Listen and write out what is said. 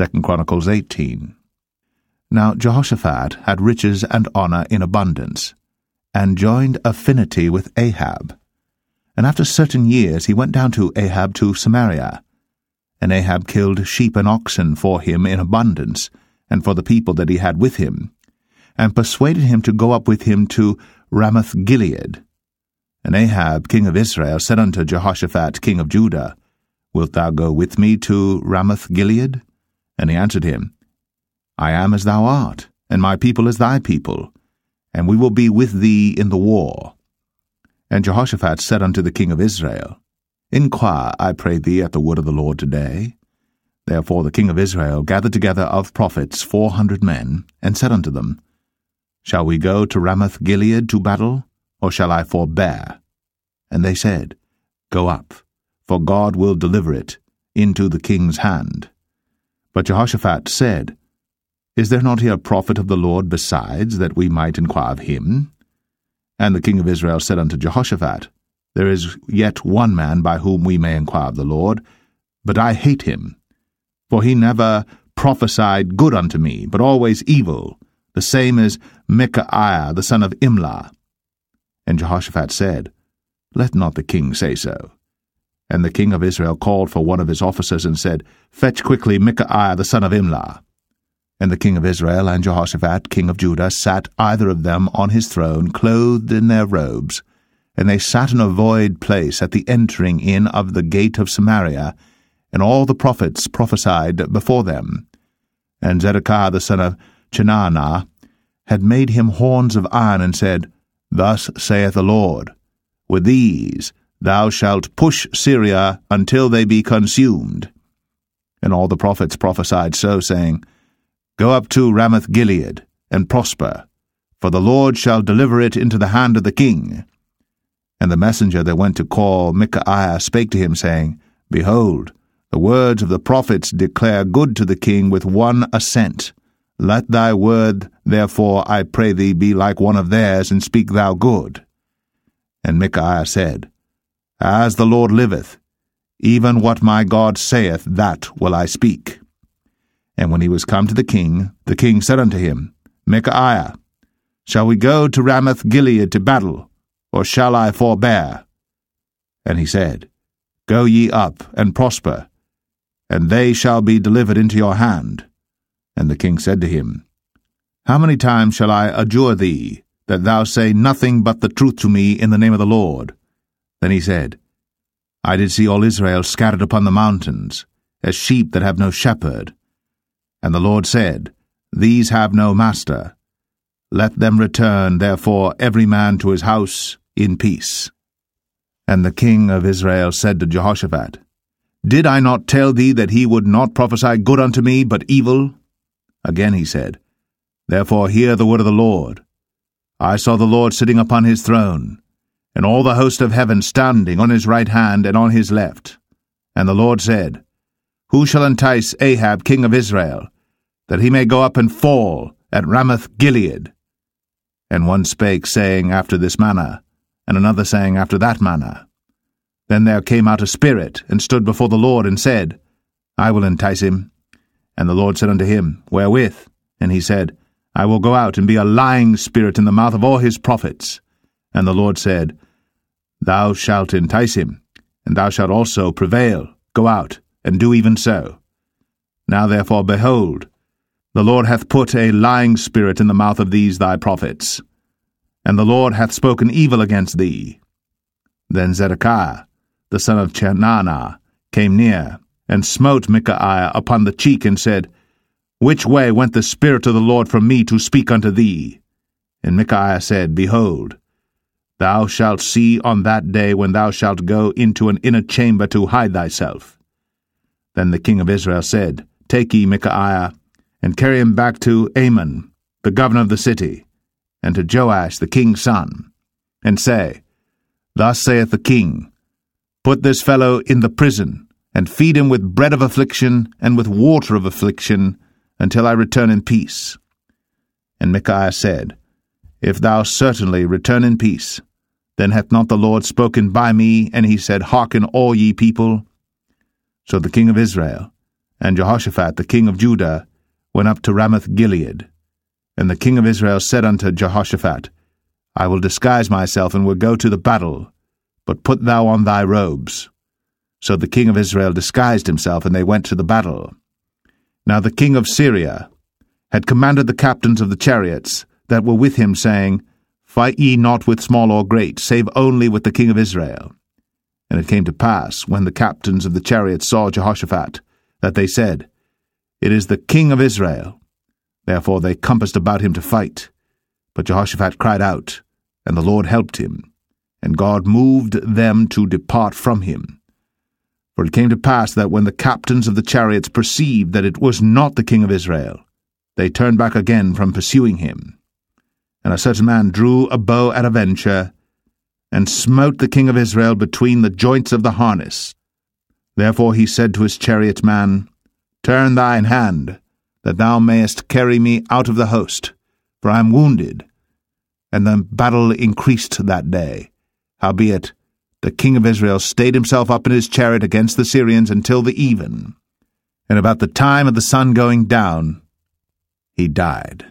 2 Chronicles 18. Now Jehoshaphat had riches and honor in abundance, and joined affinity with Ahab. And after certain years he went down to Ahab to Samaria. And Ahab killed sheep and oxen for him in abundance, and for the people that he had with him, and persuaded him to go up with him to Ramoth Gilead. And Ahab, king of Israel, said unto Jehoshaphat, king of Judah, Wilt thou go with me to Ramoth Gilead? And he answered him, I am as thou art, and my people as thy people, and we will be with thee in the war. And Jehoshaphat said unto the king of Israel, Inquire, I pray thee, at the word of the Lord today. Therefore the king of Israel gathered together of prophets four hundred men, and said unto them, Shall we go to Ramoth Gilead to battle, or shall I forbear? And they said, Go up, for God will deliver it into the king's hand. But Jehoshaphat said, Is there not here a prophet of the Lord besides, that we might inquire of him? And the king of Israel said unto Jehoshaphat, There is yet one man by whom we may inquire of the Lord, but I hate him. For he never prophesied good unto me, but always evil, the same as Micaiah the son of Imlah. And Jehoshaphat said, Let not the king say so. And the king of Israel called for one of his officers and said, Fetch quickly Micaiah the son of Imlah. And the king of Israel and Jehoshaphat, king of Judah, sat either of them on his throne, clothed in their robes. And they sat in a void place at the entering in of the gate of Samaria, and all the prophets prophesied before them. And Zedekiah the son of Chenaanah had made him horns of iron, and said, Thus saith the Lord, With these thou shalt push Syria until they be consumed. And all the prophets prophesied so, saying, Go up to Ramoth Gilead, and prosper, for the Lord shall deliver it into the hand of the king. And the messenger that went to call Micaiah spake to him, saying, Behold, the words of the prophets declare good to the king with one assent. Let thy word, therefore, I pray thee, be like one of theirs, and speak thou good. And Micaiah said, As the Lord liveth, even what my God saith, that will I speak. And when he was come to the king, the king said unto him, Micaiah, shall we go to Ramoth Gilead to battle, or shall I forbear? And he said, Go ye up, and prosper, and they shall be delivered into your hand. And the king said to him, How many times shall I adjure thee, that thou say nothing but the truth to me in the name of the Lord? Then he said, I did see all Israel scattered upon the mountains, as sheep that have no shepherd. And the Lord said, These have no master. Let them return, therefore, every man to his house in peace. And the king of Israel said to Jehoshaphat, Did I not tell thee that he would not prophesy good unto me, but evil? Again he said, Therefore hear the word of the Lord. I saw the Lord sitting upon his throne, and all the host of heaven standing on his right hand and on his left. And the Lord said, who shall entice Ahab king of Israel, that he may go up and fall at Ramoth Gilead? And one spake, saying after this manner, and another saying after that manner. Then there came out a spirit, and stood before the Lord, and said, I will entice him. And the Lord said unto him, Wherewith? And he said, I will go out and be a lying spirit in the mouth of all his prophets. And the Lord said, Thou shalt entice him, and thou shalt also prevail. Go out and do even so. Now therefore, behold, the Lord hath put a lying spirit in the mouth of these thy prophets, and the Lord hath spoken evil against thee. Then Zedekiah, the son of Chenaanah, came near, and smote Micaiah upon the cheek, and said, Which way went the Spirit of the Lord from me to speak unto thee? And Micaiah said, Behold, thou shalt see on that day when thou shalt go into an inner chamber to hide thyself. Then the king of Israel said, Take ye Micaiah, and carry him back to Amon, the governor of the city, and to Joash the king's son, and say, Thus saith the king, Put this fellow in the prison, and feed him with bread of affliction and with water of affliction, until I return in peace. And Micaiah said, If thou certainly return in peace, then hath not the Lord spoken by me? And he said, Hearken all ye people, so the king of Israel And Jehoshaphat the king of Judah went up to Ramoth Gilead. And the king of Israel said unto Jehoshaphat, I will disguise myself, and will go to the battle, but put thou on thy robes. So the king of Israel disguised himself, and they went to the battle. Now the king of Syria had commanded the captains of the chariots that were with him, saying, Fight ye not with small or great, save only with the king of Israel. And it came to pass, when the captains of the chariots saw Jehoshaphat, that they said, It is the king of Israel. Therefore they compassed about him to fight. But Jehoshaphat cried out, and the Lord helped him, and God moved them to depart from him. For it came to pass that when the captains of the chariots perceived that it was not the king of Israel, they turned back again from pursuing him. And a certain man drew a bow at a venture, and smote the king of Israel between the joints of the harness. Therefore he said to his chariot man, Turn thine hand, that thou mayest carry me out of the host, for I am wounded. And the battle increased that day. Howbeit, the king of Israel stayed himself up in his chariot against the Syrians until the even. And about the time of the sun going down, he died.